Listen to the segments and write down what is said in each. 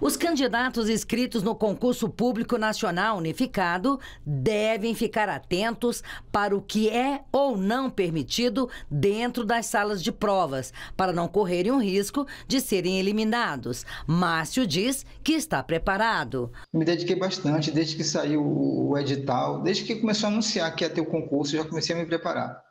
Os candidatos inscritos no concurso público nacional unificado devem ficar atentos para o que é ou não permitido dentro das salas de provas, para não correrem o risco de serem eliminados. Márcio diz que está preparado. Me dediquei bastante desde que saiu o edital, desde que começou a anunciar que ia ter o concurso, já comecei a me preparar.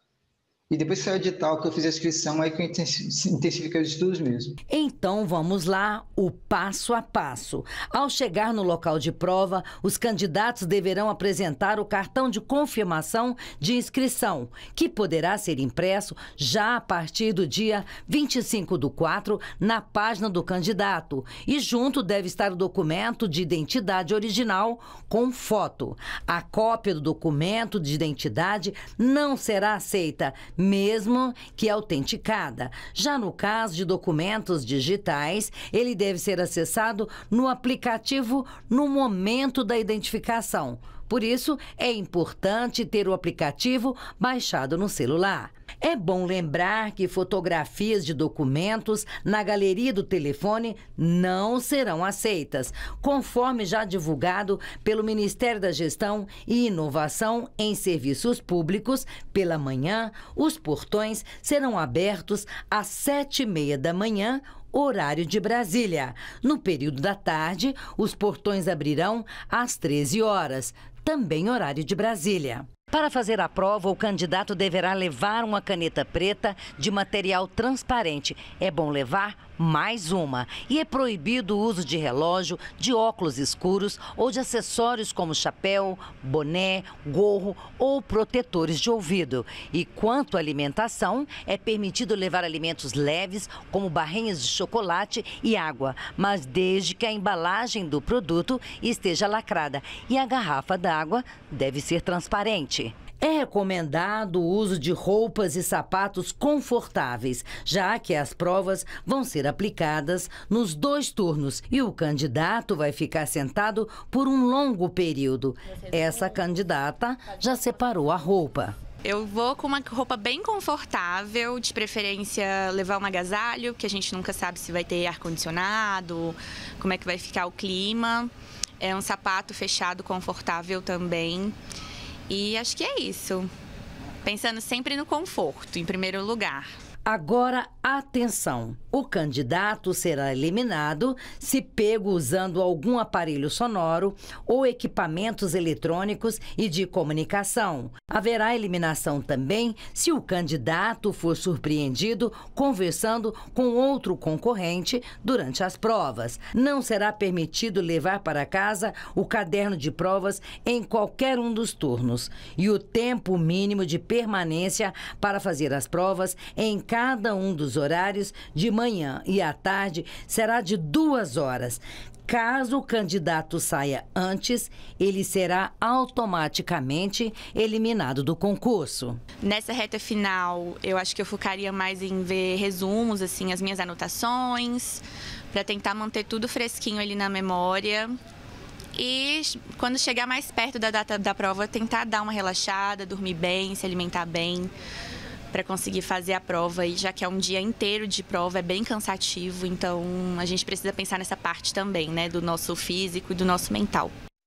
E depois saiu o edital, que eu fiz a inscrição, aí que eu intensifiquei os estudos mesmo. Então vamos lá, o passo a passo. Ao chegar no local de prova, os candidatos deverão apresentar o cartão de confirmação de inscrição, que poderá ser impresso já a partir do dia 25 do 4 na página do candidato. E junto deve estar o documento de identidade original com foto. A cópia do documento de identidade não será aceita mesmo que autenticada. Já no caso de documentos digitais, ele deve ser acessado no aplicativo no momento da identificação. Por isso, é importante ter o aplicativo baixado no celular. É bom lembrar que fotografias de documentos na galeria do telefone não serão aceitas, conforme já divulgado pelo Ministério da Gestão e Inovação em Serviços Públicos. Pela manhã, os portões serão abertos às sete e meia da manhã, horário de Brasília. No período da tarde, os portões abrirão às 13 horas, também horário de Brasília. Para fazer a prova, o candidato deverá levar uma caneta preta de material transparente. É bom levar mais uma. E é proibido o uso de relógio, de óculos escuros ou de acessórios como chapéu, boné, gorro ou protetores de ouvido. E quanto à alimentação, é permitido levar alimentos leves, como barrinhas de chocolate e água, mas desde que a embalagem do produto esteja lacrada e a garrafa d'água deve ser transparente. É recomendado o uso de roupas e sapatos confortáveis, já que as provas vão ser aplicadas nos dois turnos e o candidato vai ficar sentado por um longo período. Essa candidata já separou a roupa. Eu vou com uma roupa bem confortável, de preferência levar um agasalho, que a gente nunca sabe se vai ter ar-condicionado, como é que vai ficar o clima. É um sapato fechado confortável também. E acho que é isso. Pensando sempre no conforto, em primeiro lugar. Agora, atenção: o candidato será eliminado se pego usando algum aparelho sonoro ou equipamentos eletrônicos e de comunicação. Haverá eliminação também se o candidato for surpreendido conversando com outro concorrente durante as provas. Não será permitido levar para casa o caderno de provas em qualquer um dos turnos. E o tempo mínimo de permanência para fazer as provas em cada cada um dos horários de manhã e à tarde será de duas horas. Caso o candidato saia antes, ele será automaticamente eliminado do concurso. Nessa reta final, eu acho que eu focaria mais em ver resumos, assim, as minhas anotações, para tentar manter tudo fresquinho ali na memória. E quando chegar mais perto da data da prova, tentar dar uma relaxada, dormir bem, se alimentar bem para conseguir fazer a prova, e já que é um dia inteiro de prova, é bem cansativo, então a gente precisa pensar nessa parte também, né, do nosso físico e do nosso mental.